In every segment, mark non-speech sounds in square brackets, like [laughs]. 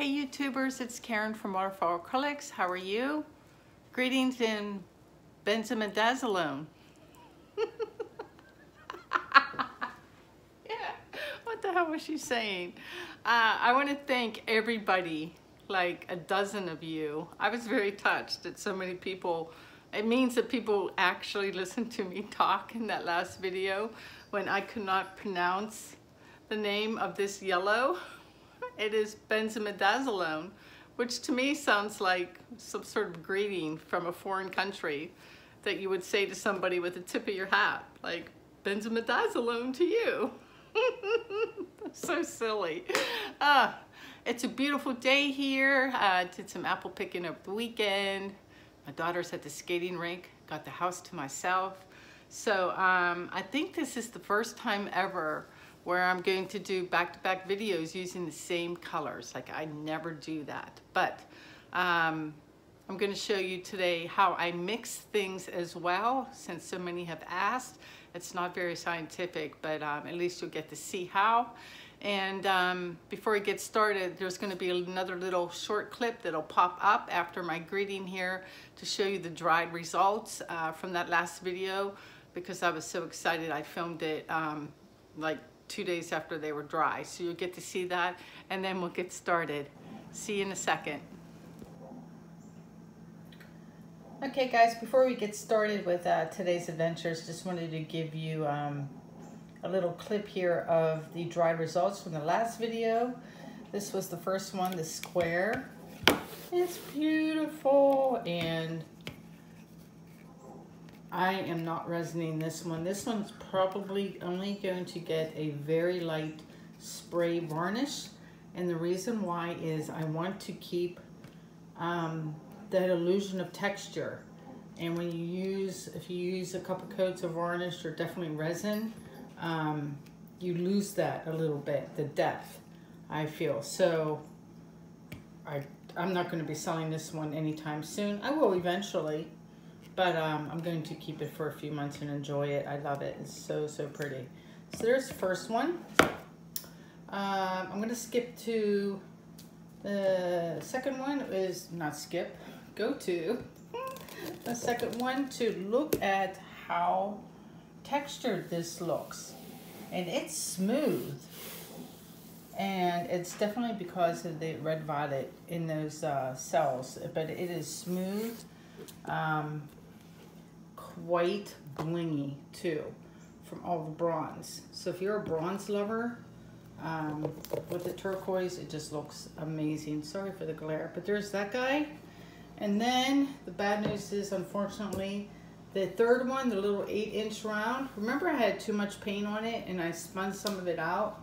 Hey YouTubers, it's Karen from Waterfall Acrylics. How are you? Greetings in benzimidazolone. [laughs] yeah, what the hell was she saying? Uh, I want to thank everybody, like a dozen of you. I was very touched that so many people, it means that people actually [laughs] listened to me talk in that last video when I could not pronounce the name of this yellow. [laughs] It is benzimidazolone, which to me sounds like some sort of greeting from a foreign country that you would say to somebody with the tip of your hat, like benzimidazolone to you. [laughs] so silly. Uh, it's a beautiful day here. Uh, did some apple picking over the weekend. My daughter's at the skating rink, got the house to myself. So um, I think this is the first time ever where I'm going to do back-to-back -back videos using the same colors. Like I never do that. But um, I'm going to show you today how I mix things as well, since so many have asked. It's not very scientific, but um, at least you'll get to see how. And um, before we get started, there's gonna be another little short clip that'll pop up after my greeting here to show you the dried results uh, from that last video because I was so excited I filmed it um, like two days after they were dry. So you'll get to see that and then we'll get started. See you in a second. Okay guys, before we get started with uh, today's adventures, just wanted to give you um, a little clip here of the dried results from the last video. This was the first one, the square. It's beautiful and I am not resining this one. This one's probably only going to get a very light spray varnish. And the reason why is I want to keep um, that illusion of texture. And when you use, if you use a couple coats of varnish or definitely resin, um, you lose that a little bit, the depth, I feel. So I, I'm not going to be selling this one anytime soon. I will eventually, but um, I'm going to keep it for a few months and enjoy it. I love it. It's so, so pretty. So there's the first one. Um, I'm going to skip to the second one is not skip, go to [laughs] the second one to look at how textured this looks. And it's smooth. And it's definitely because of the red violet in those uh, cells, but it is smooth. Um, quite blingy too from all the bronze. So if you're a bronze lover, um, with the turquoise, it just looks amazing. Sorry for the glare, but there's that guy. And then the bad news is, unfortunately, the third one, the little eight inch round, remember I had too much paint on it and I spun some of it out?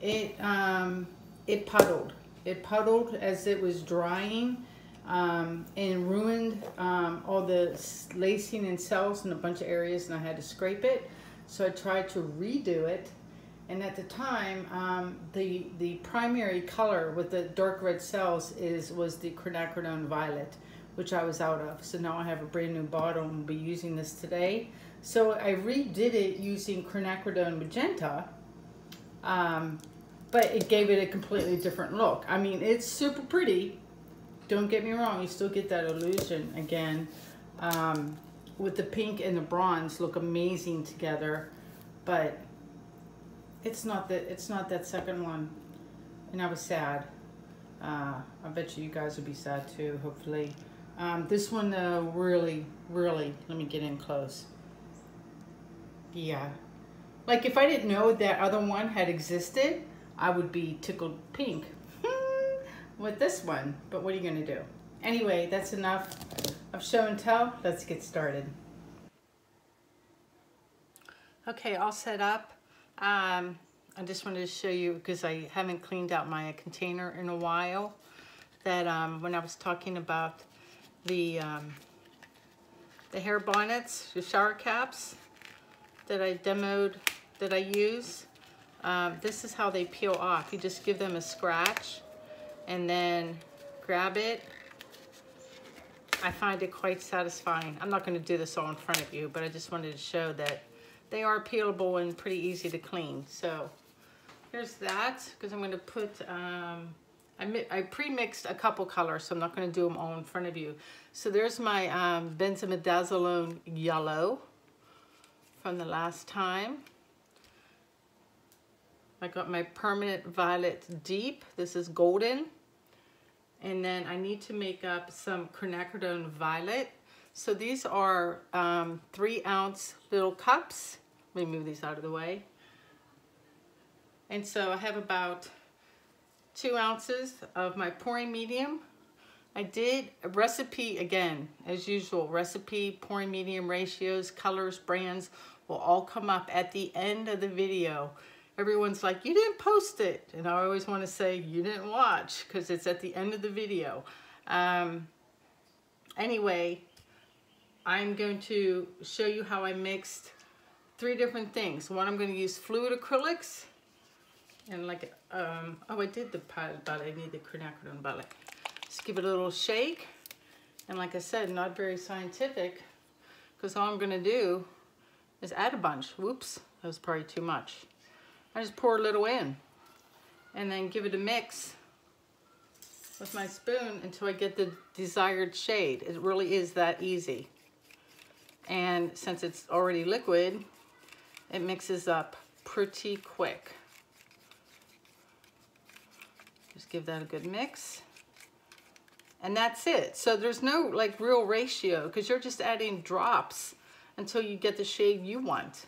It, um, it puddled. It puddled as it was drying um, and ruined um, all the lacing and cells in a bunch of areas and I had to scrape it. So I tried to redo it. And at the time, um, the, the primary color with the dark red cells is was the quinacridone violet, which I was out of. So now I have a brand new bottle and will be using this today. So I redid it using quinacridone magenta, um, but it gave it a completely different look. I mean, it's super pretty, don't get me wrong, you still get that illusion again. Um, with the pink and the bronze look amazing together, but it's not that it's not that second one. And I was sad. Uh, I bet you you guys would be sad too, hopefully. Um, this one though, really, really, let me get in close. Yeah. Like if I didn't know that other one had existed, I would be tickled pink with this one, but what are you gonna do? Anyway, that's enough of show and tell. Let's get started. Okay, all set up. Um, I just wanted to show you, because I haven't cleaned out my container in a while, that um, when I was talking about the, um, the hair bonnets, the shower caps that I demoed, that I use, um, this is how they peel off. You just give them a scratch and then grab it. I find it quite satisfying. I'm not going to do this all in front of you, but I just wanted to show that they are peelable and pretty easy to clean. So here's that, because I'm going to put um, I, I pre-mixed a couple colors, so I'm not going to do them all in front of you. So there's my um, benzimidazolone yellow from the last time. I got my permanent violet deep. This is golden. And then I need to make up some quinacridone violet. So these are um, three ounce little cups. Let me move these out of the way. And so I have about two ounces of my pouring medium. I did a recipe, again, as usual, recipe, pouring medium ratios, colors, brands will all come up at the end of the video. Everyone's like, you didn't post it. And I always want to say, you didn't watch because it's at the end of the video. Um, anyway, I'm going to show you how I mixed three different things. One, I'm going to use fluid acrylics and like, um, oh, I did the pilot ballet. I need the quinacridone ballet. Just give it a little shake. And like I said, not very scientific because all I'm going to do is add a bunch. Whoops, that was probably too much. I just pour a little in and then give it a mix with my spoon until I get the desired shade. It really is that easy. And since it's already liquid, it mixes up pretty quick. Just give that a good mix. And that's it. So there's no like real ratio because you're just adding drops until you get the shade you want.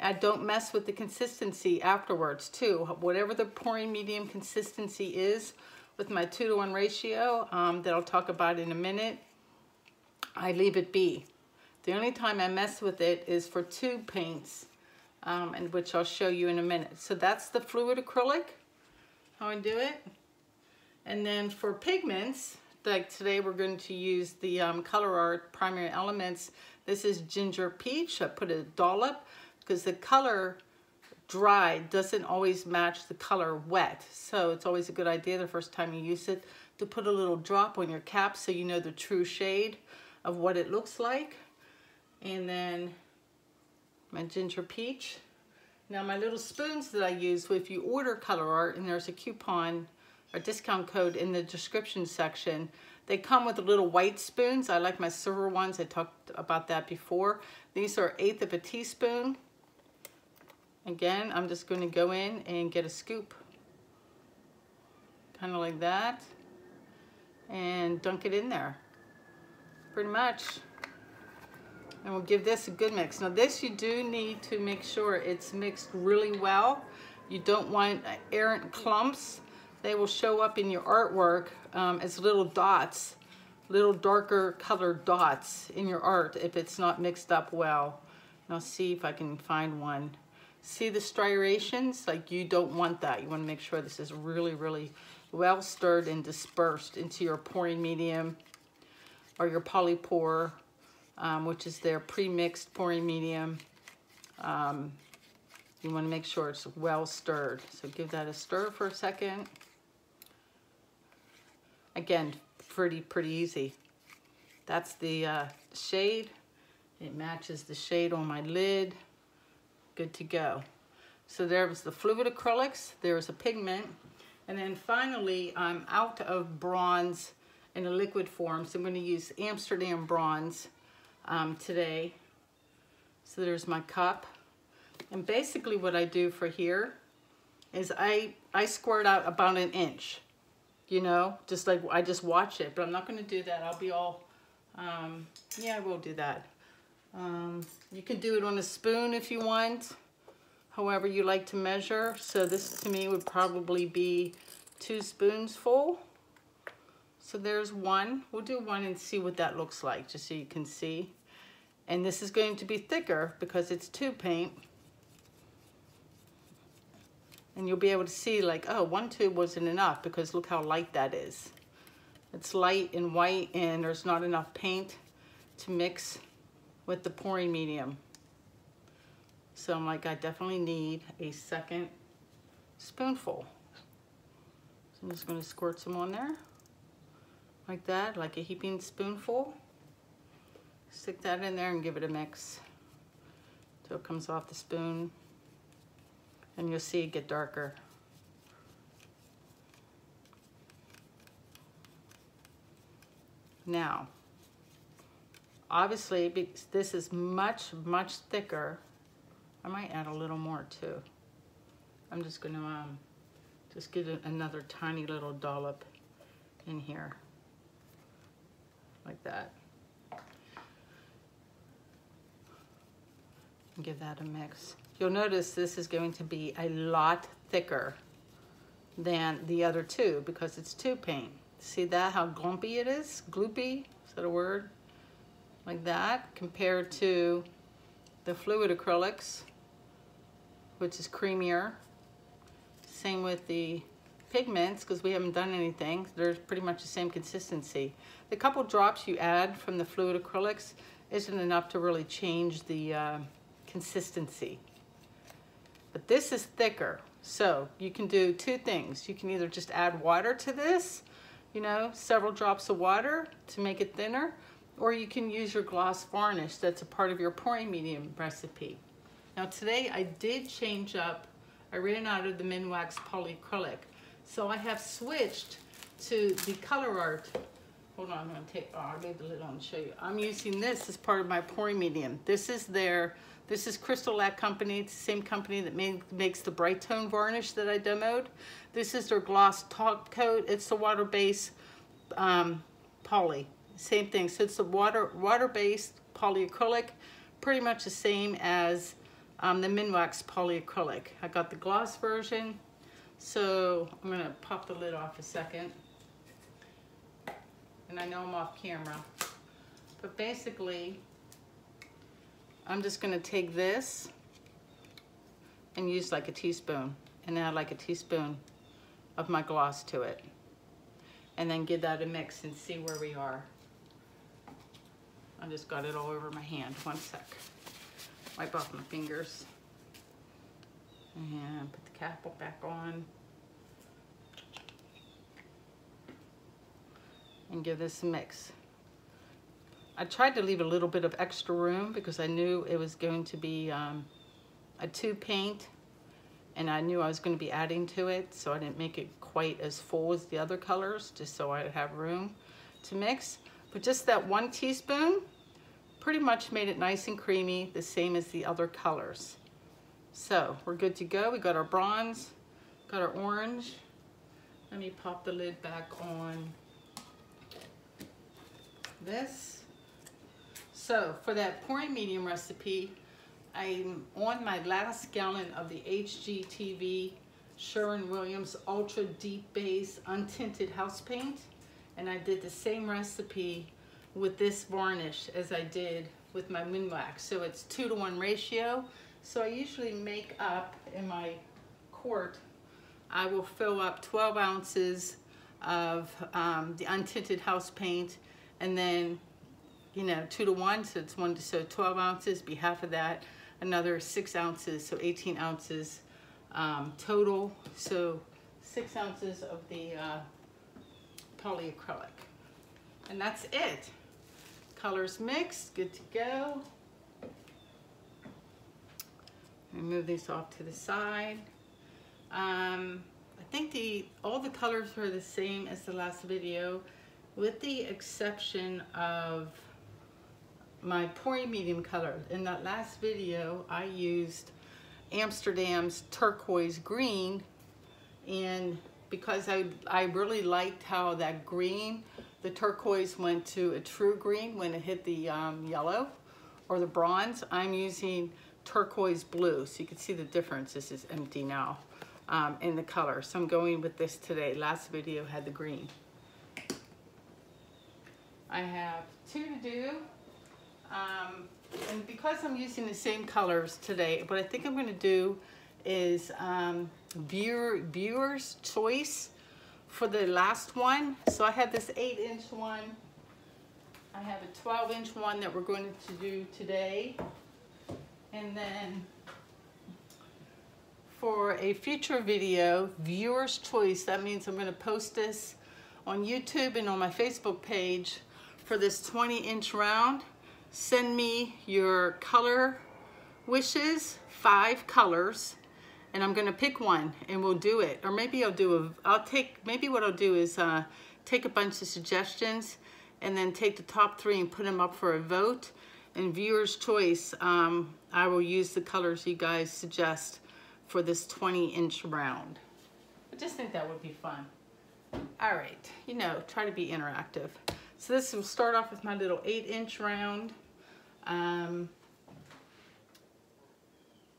And don't mess with the consistency afterwards too. Whatever the pouring medium consistency is with my two to one ratio um, that I'll talk about in a minute, I leave it be. The only time I mess with it is for two paints, um, and which I'll show you in a minute. So that's the fluid acrylic, how I do it. And then for pigments, like today we're going to use the um, ColourArte Primary Elements. This is Ginger Peach. I put a dollop because the color dry doesn't always match the color wet. So it's always a good idea the first time you use it to put a little drop on your cap so you know the true shade of what it looks like. And then my ginger peach. Now my little spoons that I use, if you order ColourArte and there's a coupon or discount code in the description section, they come with little white spoons. I like my silver ones. I talked about that before. These are eighth of a teaspoon. Again, I'm just going to go in and get a scoop. Kind of like that. And dunk it in there. Pretty much. And we'll give this a good mix. Now this you do need to make sure it's mixed really well. You don't want errant clumps. They will show up in your artwork um, as little dots, little darker colored dots in your art if it's not mixed up well. And I'll see if I can find one. See the striations? Like you don't want that. You want to make sure this is really, really well stirred and dispersed into your pouring medium or your polypore, um, which is their pre-mixed pouring medium. Um, you want to make sure it's well stirred. So give that a stir for a second. Again, pretty, pretty easy. That's the uh, shade. It matches the shade on my lid good to go. So there was the fluid acrylics, there was a pigment, and then finally I'm out of bronze in a liquid form, so I'm going to use Amsterdam bronze um, today. So there's my cup. And basically what I do for here is I, I squirt out about an inch, you know, just like I just watch it, but I'm not going to do that. I'll be all, um, yeah, I will do that. Um, you can do it on a spoon if you want, however you like to measure. So this to me would probably be two spoons full. So there's one. We'll do one and see what that looks like, just so you can see. And this is going to be thicker because it's tube paint. And you'll be able to see like, oh, one tube wasn't enough because look how light that is. It's light and white and there's not enough paint to mix with the pouring medium. So I'm like, I definitely need a second spoonful. So I'm just gonna squirt some on there, like that, like a heaping spoonful. Stick that in there and give it a mix till it comes off the spoon and you'll see it get darker. Now, obviously, this is much, much thicker. I might add a little more too. I'm just gonna um, just get another tiny little dollop in here, like that. Give that a mix. You'll notice this is going to be a lot thicker than the other two because it's two paint. See that, how glumpy it is? Gloopy, is that a word? Like that, compared to the fluid acrylics, which is creamier. Same with the pigments, because we haven't done anything. They're pretty much the same consistency. The couple drops you add from the fluid acrylics isn't enough to really change the uh, consistency. But this is thicker, so you can do two things. You can either just add water to this, you know, several drops of water to make it thinner, or you can use your gloss varnish that's a part of your pouring medium recipe. Now today I did change up, I ran out of the Minwax polyacrylic, so I have switched to the ColourArte. Hold on, I'm gonna take, oh, I'll leave the lid on and show you. I'm using this as part of my pouring medium. This is their this is Crystalac Company. It's the same company that made, makes the Brite Tone varnish that I demoed. This is their gloss top coat. It's the water-based um, poly. Same thing. So it's a water water-based polyacrylic, pretty much the same as um, the Minwax polyacrylic. I got the gloss version. So I'm gonna pop the lid off a second. And I know I'm off camera. But basically, I'm just gonna take this and use like a teaspoon and add like a teaspoon of my gloss to it. And then give that a mix and see where we are. I just got it all over my hand. One sec. Wipe off my fingers. And put the cap back on. And give this a mix. I tried to leave a little bit of extra room because I knew it was going to be um, a two paint and I knew I was going to be adding to it so I didn't make it quite as full as the other colors just so I'd have room to mix. But just that one teaspoon pretty much made it nice and creamy the same as the other colors. So we're good to go. We got our bronze, got our orange. Let me pop the lid back on this. So for that pouring medium recipe, I'm on my last gallon of the HGTV Sherwin-Williams Ultra Deep Base Untinted House Paint. And I did the same recipe with this varnish as I did with my Minwax. So it's two to one ratio. So I usually make up in my quart, I will fill up 12 ounces of um, the untinted house paint and then you know, two to one, so it's one to, so 12 ounces, be half of that, another six ounces, so 18 ounces um, total. So six ounces of the uh, polyacrylic. And that's it. Colors mixed, good to go. move these off to the side. Um, I think the all the colors are the same as the last video with the exception of my pouring medium color. In that last video, I used Amsterdam's turquoise green and because I, I really liked how that green, the turquoise went to a true green when it hit the um, yellow or the bronze, I'm using turquoise blue. So you can see the difference. This is empty now um, in the color. So I'm going with this today. Last video had the green. I have two to do. Um, and because I'm using the same colors today, what I think I'm gonna do is um, viewer, viewer's choice for the last one. So I have this eight inch one. I have a 12 inch one that we're going to do today. And then for a future video, viewer's choice, that means I'm gonna post this on YouTube and on my Facebook page for this 20 inch round send me your color wishes, five colors, and I'm gonna pick one and we'll do it. Or maybe I'll do a, I'll take, maybe what I'll do is uh, take a bunch of suggestions and then take the top three and put them up for a vote. And viewer's choice, um, I will use the colors you guys suggest for this 20 inch round. I just think that would be fun. All right, you know, try to be interactive. So this will start off with my little eight inch round. Um,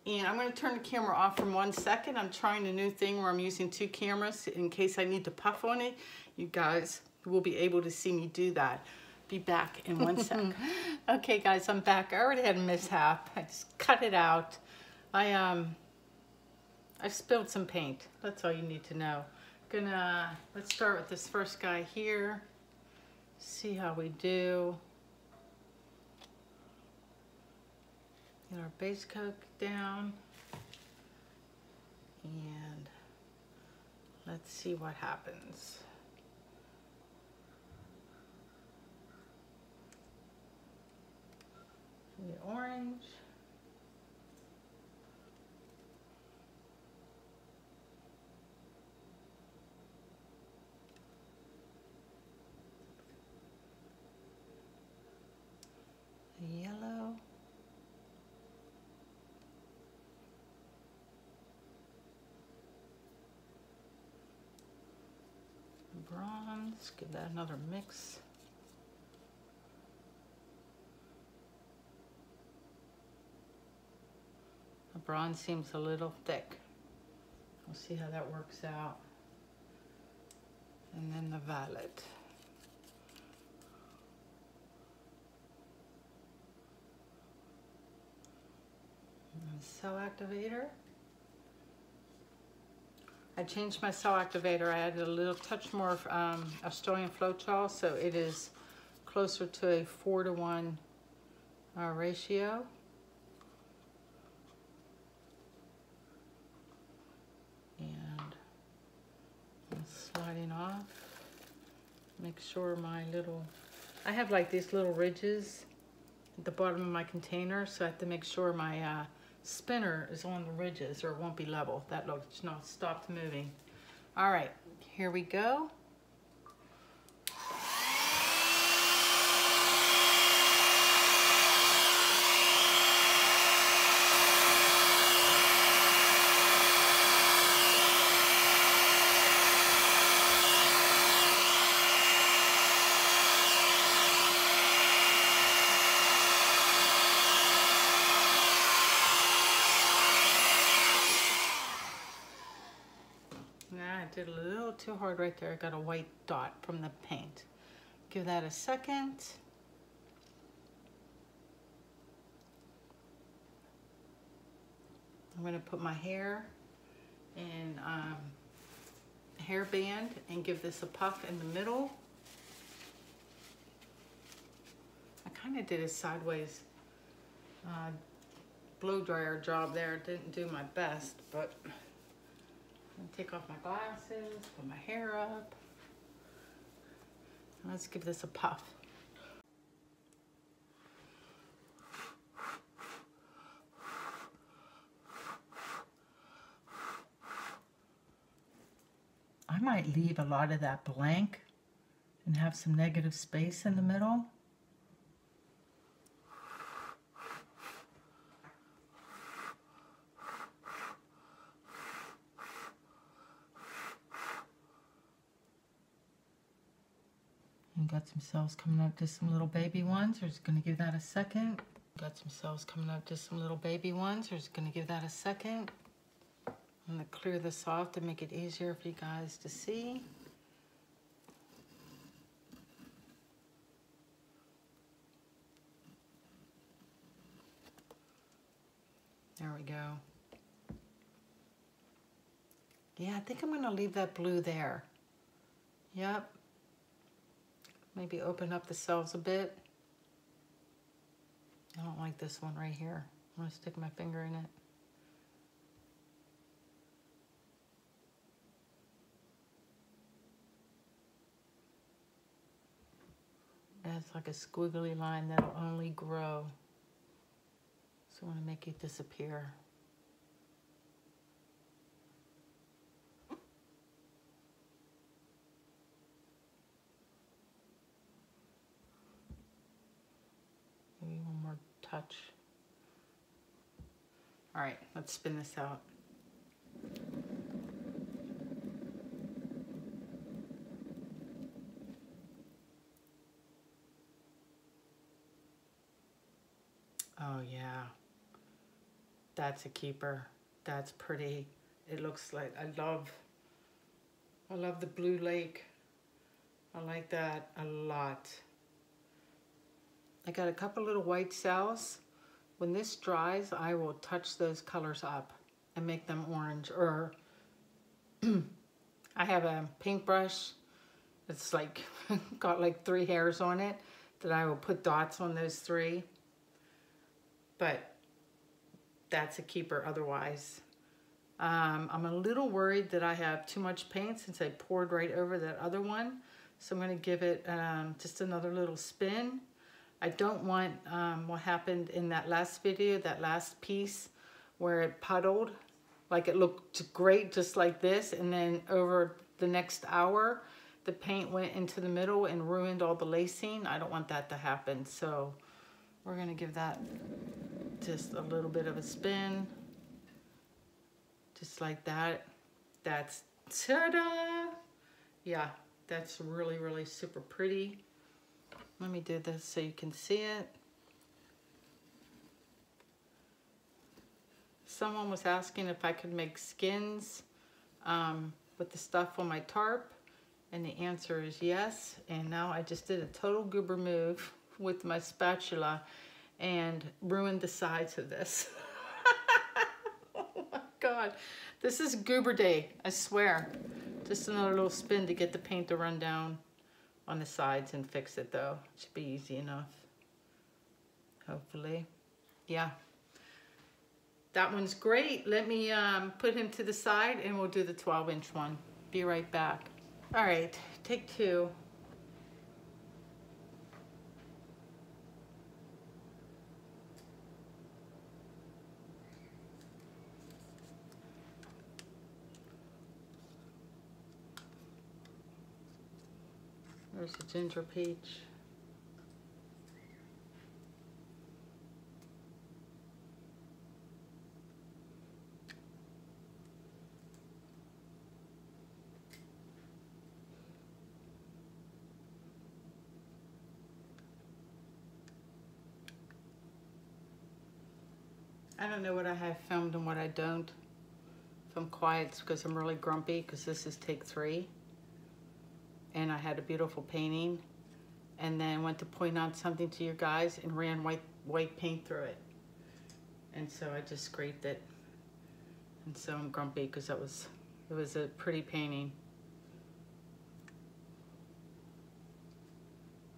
and I'm gonna turn the camera off for one second. I'm trying a new thing where I'm using two cameras in case I need to puff on it. You guys will be able to see me do that. Be back in one sec. [laughs] okay guys, I'm back. I already had a mishap. I just cut it out. I um, I spilled some paint. That's all you need to know. Gonna, let's start with this first guy here. See how we do. Get our base coat down. And let's see what happens. The orange. The yellow. Bronze, give that another mix. The bronze seems a little thick. We'll see how that works out. And then the violet. And cell activator. I changed my cell activator. I added a little touch more of um, Australian Floetrol, so it is closer to a four to one uh, ratio. And sliding off. Make sure my little, I have like these little ridges at the bottom of my container, so I have to make sure my uh, spinner is on the ridges or it won't be level. That looks, no, stopped moving. All right, here we go. Nah, I did a little too hard right there. I got a white dot from the paint. Give that a second. I'm gonna put my hair in um, hairband and give this a puff in the middle. I kind of did a sideways uh, blow dryer job there. Didn't do my best, but take off my glasses, put my hair up. Let's give this a puff. I might leave a lot of that blank and have some negative space in the middle. Got some cells coming up to some little baby ones. We're just gonna give that a second. Got some cells coming up to some little baby ones. We're just gonna give that a second. I'm gonna clear this off to make it easier for you guys to see. There we go. Yeah, I think I'm gonna leave that blue there. Yep. Maybe open up the cells a bit. I don't like this one right here. I'm gonna stick my finger in it. That's like a squiggly line that'll only grow. So I wanna make it disappear. Much. All right, let's spin this out. Oh yeah, that's a keeper. That's pretty. It looks like, I love, I love the blue lake. I like that a lot. I got a couple little white cells. When this dries, I will touch those colors up and make them orange. Or [clears throat] I have a paintbrush. It's like, [laughs] got like three hairs on it that I will put dots on those three. But that's a keeper otherwise. Um, I'm a little worried that I have too much paint since I poured right over that other one. So I'm going to give it um, just another little spin. I don't want um, what happened in that last video, that last piece where it puddled. Like it looked great just like this and then over the next hour the paint went into the middle and ruined all the lacing. I don't want that to happen. So we're going to give that just a little bit of a spin. Just like that. That's ta-da! Yeah, that's really, really super pretty. Let me do this so you can see it. Someone was asking if I could make skins um, with the stuff on my tarp. And the answer is yes. And now I just did a total goober move [laughs] with my spatula and ruined the sides of this. [laughs] oh my God. This is goober day, I swear. Just another little spin to get the paint to run down on the sides and fix it though. It should be easy enough. Hopefully. Yeah. That one's great. Let me um, put him to the side and we'll do the 12 inch one. Be right back. All right, take two. There's a ginger peach. I don't know what I have filmed and what I don't. Quiet, it's because I'm really grumpy because this is take three and I had a beautiful painting and then went to point out something to you guys and ran white white paint through it. And so I just scraped it. And so I'm grumpy because that was it was a pretty painting.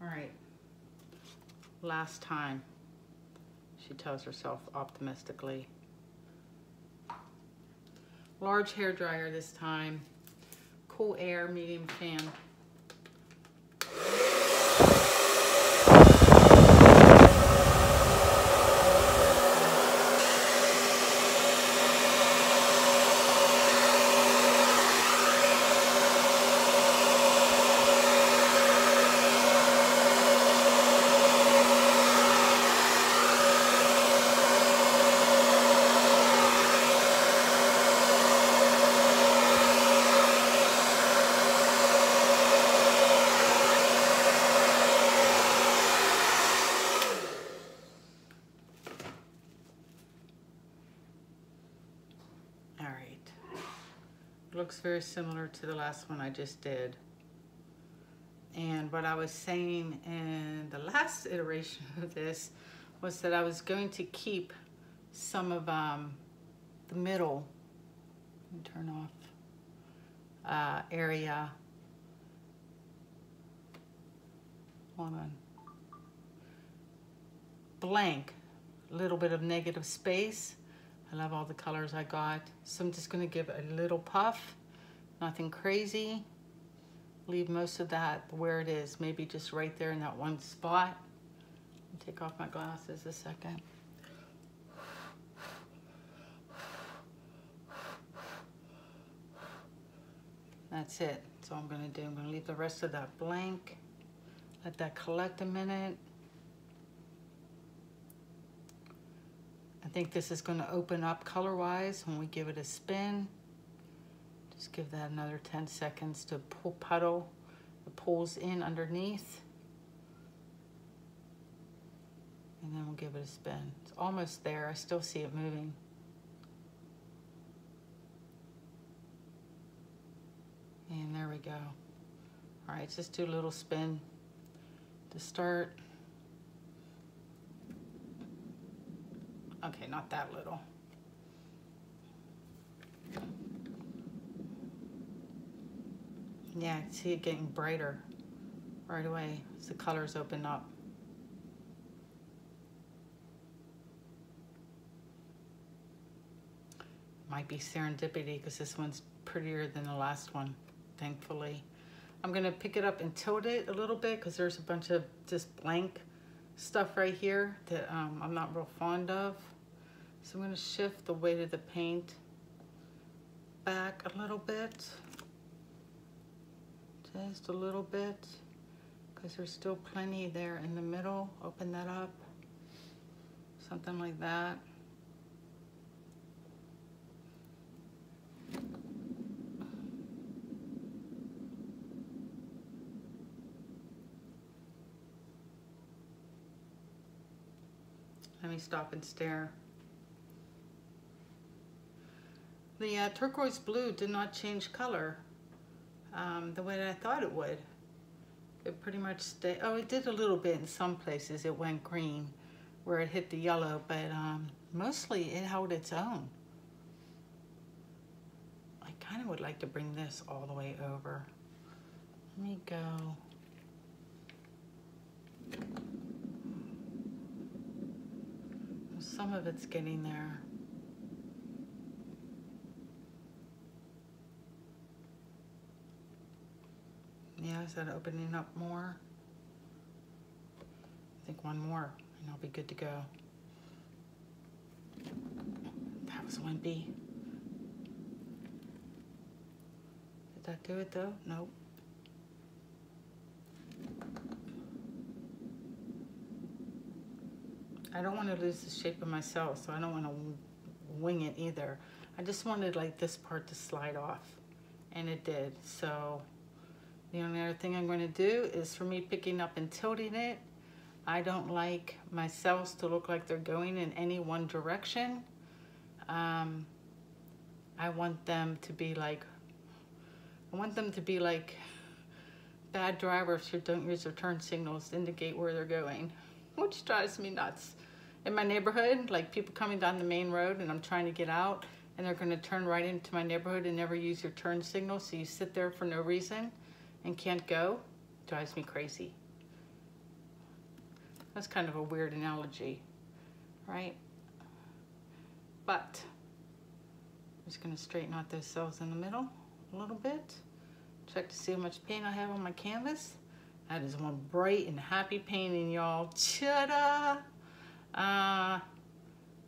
All right. Last time, she tells herself optimistically. Large hair dryer this time. Cool air, medium fan. Looks very similar to the last one I just did. And what I was saying in the last iteration [laughs] of this was that I was going to keep some of um, the middle, turn off, uh, area. Hold on. Blank, a little bit of negative space. I love all the colors I got. So I'm just gonna give a little puff Nothing crazy. Leave most of that where it is, maybe just right there in that one spot. Take off my glasses a second. That's it. That's all I'm gonna do. I'm gonna leave the rest of that blank. Let that collect a minute. I think this is gonna open up color-wise when we give it a spin. Just give that another 10 seconds to pull puddle. It pulls in underneath. And then we'll give it a spin. It's almost there. I still see it moving. And there we go. All right, just do a little spin to start. Okay, not that little. Yeah, I see it getting brighter right away as the colors open up. Might be serendipity because this one's prettier than the last one, thankfully. I'm gonna pick it up and tilt it a little bit because there's a bunch of just blank stuff right here that um, I'm not real fond of. So I'm gonna shift the weight of the paint back a little bit. Just a little bit because there's still plenty there in the middle. Open that up, something like that. Let me stop and stare. The uh, turquoise blue did not change color um, the way that I thought it would. It pretty much stayed, oh, it did a little bit in some places. It went green where it hit the yellow, but um, mostly it held its own. I kind of would like to bring this all the way over. Let me go. Some of it's getting there. Yeah, is that opening up more? I think one more and I'll be good to go. That was one B. Did that do it though? Nope. I don't want to lose the shape of myself, so I don't want to wing it either. I just wanted like this part to slide off, and it did. So the only other thing I'm going to do is for me picking up and tilting it. I don't like my cells to look like they're going in any one direction. Um, I want them to be like, I want them to be like [laughs] bad drivers who don't use their turn signals to indicate where they're going, [laughs] which drives me nuts. In my neighborhood, like people coming down the main road and I'm trying to get out and they're gonna turn right into my neighborhood and never use your turn signal, so you sit there for no reason and can't go drives me crazy. That's kind of a weird analogy, right? But I'm just gonna straighten out those cells in the middle a little bit. Check to see how much paint I have on my canvas. That is one bright and happy painting, y'all. Ta-da! Uh,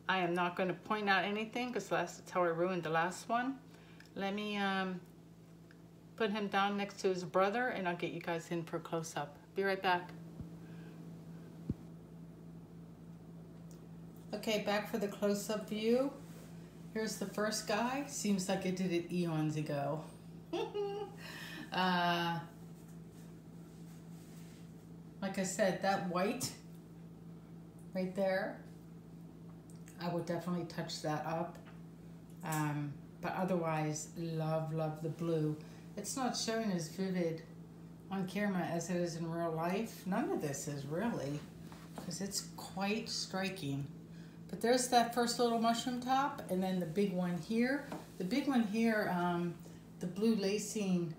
I am not going to point out anything because that's how I ruined the last one. Let me um, put him down next to his brother and I'll get you guys in for a close-up. Be right back. Okay, back for the close-up view. Here's the first guy. Seems like I did it eons ago. [laughs] uh, like I said, that white right there, I would definitely touch that up. Um, but otherwise, love, love the blue. It's not showing as vivid on camera as it is in real life. None of this is really, because it's quite striking. But there's that first little mushroom top, and then the big one here. The big one here, um, the blue lacing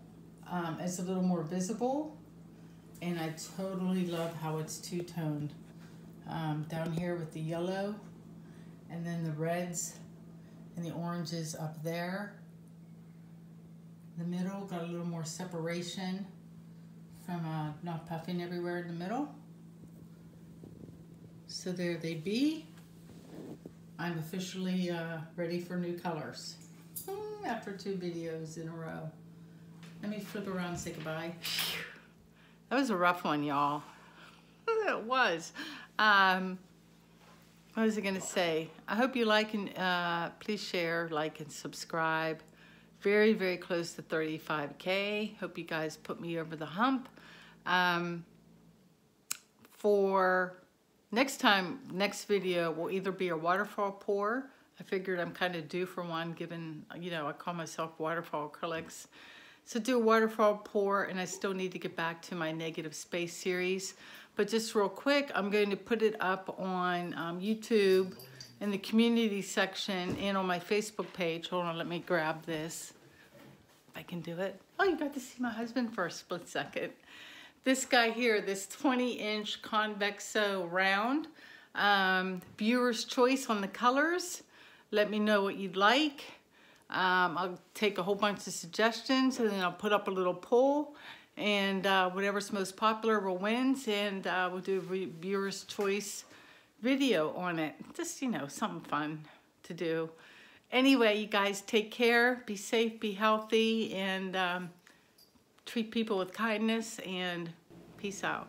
um, is a little more visible, and I totally love how it's two-toned. Um, down here with the yellow, and then the reds and the oranges up there. The middle got a little more separation from uh, not puffing everywhere in the middle. So there they be. I'm officially uh, ready for new colors hmm, after two videos in a row. Let me flip around and say goodbye. That was a rough one, y'all. [laughs] it was. Um, what was I going to say? I hope you like and uh, please share, like, and subscribe. Very, very close to 35K. Hope you guys put me over the hump. Um, for next time, next video will either be a waterfall pour. I figured I'm kind of due for one given, you know, I call myself waterfall acrylics. So do a waterfall pour and I still need to get back to my negative space series. But just real quick, I'm going to put it up on um, YouTube in the community section and on my Facebook page. Hold on, let me grab this. If I can do it. Oh, you got to see my husband for a split second. This guy here, this 20 inch Convexo round. Um, viewer's choice on the colors. Let me know what you'd like. Um, I'll take a whole bunch of suggestions and then I'll put up a little poll and uh, whatever's most popular will wins and uh, we'll do a viewer's choice video on it. Just, you know, something fun to do. Anyway, you guys take care, be safe, be healthy, and um, treat people with kindness, and peace out.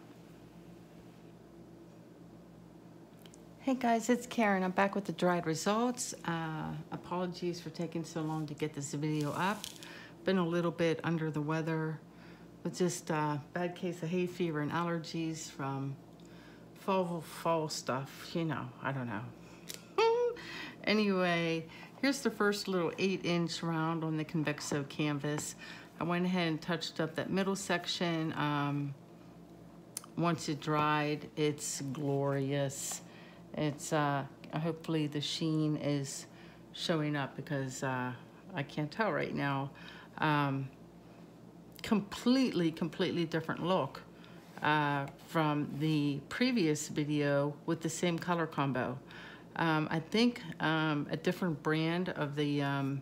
Hey guys, it's Karen. I'm back with the dried results. Uh, apologies for taking so long to get this video up. Been a little bit under the weather with just a uh, bad case of hay fever and allergies from fall, fall stuff, you know, I don't know. [laughs] anyway, here's the first little eight inch round on the Convexo canvas. I went ahead and touched up that middle section. Um, once it dried, it's glorious. It's, uh, hopefully the sheen is showing up because uh, I can't tell right now. Um, completely, completely different look uh, from the previous video with the same color combo. Um, I think um, a different brand of the um,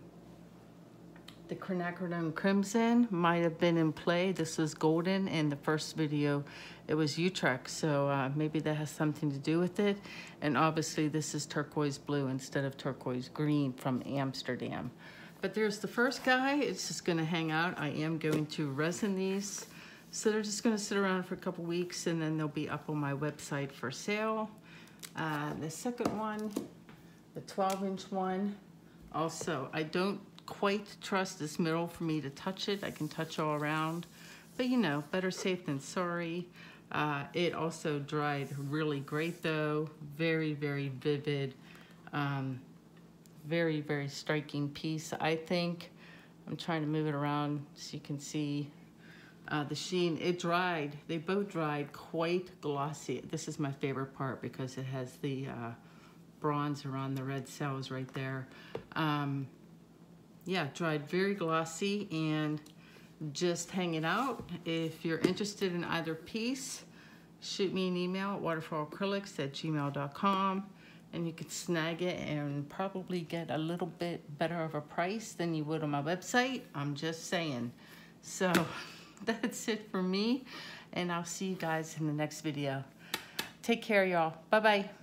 the quinacridone crimson might have been in play. This was golden in the first video. It was Utrecht, so uh, maybe that has something to do with it. And obviously this is turquoise blue instead of turquoise green from Amsterdam. But there's the first guy. It's just gonna hang out. I am going to resin these. So they're just gonna sit around for a couple weeks and then they'll be up on my website for sale. Uh, the second one, the 12 inch one, also, I don't quite trust this middle for me to touch it. I can touch all around, but you know, better safe than sorry. Uh, it also dried really great though. Very, very vivid. Um, very, very striking piece, I think. I'm trying to move it around so you can see uh, the sheen. It dried, they both dried quite glossy. This is my favorite part because it has the uh, bronze around the red cells right there. Um, yeah, dried very glossy and just hanging out. If you're interested in either piece, shoot me an email at waterfallacrylics at gmail.com and you can snag it and probably get a little bit better of a price than you would on my website. I'm just saying. So [laughs] that's it for me and I'll see you guys in the next video. Take care y'all. Bye-bye.